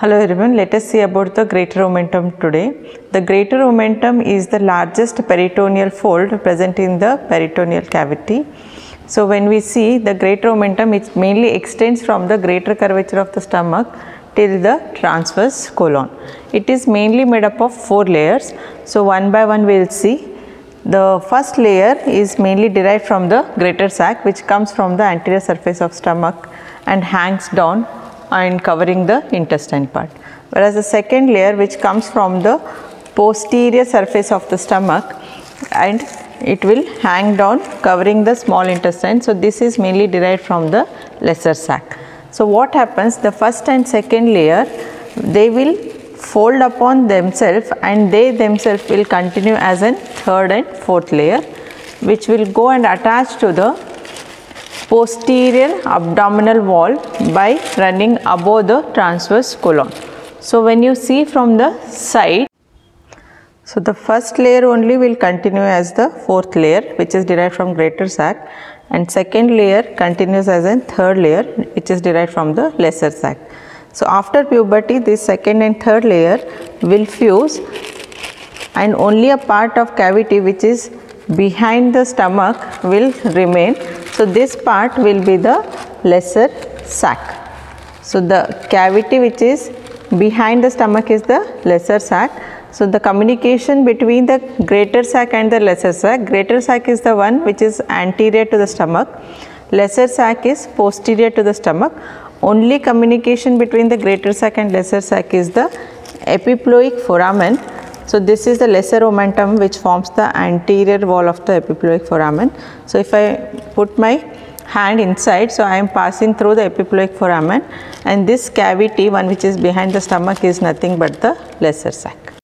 Hello everyone, let us see about the greater omentum today. The greater omentum is the largest peritoneal fold present in the peritoneal cavity. So when we see the greater omentum, it mainly extends from the greater curvature of the stomach till the transverse colon. It is mainly made up of four layers. So one by one we will see. The first layer is mainly derived from the greater sac which comes from the anterior surface of stomach and hangs down and covering the intestine part. Whereas the second layer which comes from the posterior surface of the stomach and it will hang down covering the small intestine. So, this is mainly derived from the lesser sac. So, what happens the first and second layer they will fold upon themselves and they themselves will continue as a third and fourth layer which will go and attach to the posterior abdominal wall by running above the transverse colon. So, when you see from the side, so the first layer only will continue as the fourth layer which is derived from greater sac and second layer continues as a third layer which is derived from the lesser sac. So, after puberty this second and third layer will fuse and only a part of cavity which is behind the stomach will remain. So, this part will be the lesser sac. So, the cavity which is behind the stomach is the lesser sac. So, the communication between the greater sac and the lesser sac, greater sac is the one which is anterior to the stomach, lesser sac is posterior to the stomach. Only communication between the greater sac and lesser sac is the epiploic foramen. So, this is the lesser omentum which forms the anterior wall of the epiploic foramen. So, if I put my hand inside, so I am passing through the epiploic foramen and this cavity one which is behind the stomach is nothing but the lesser sac.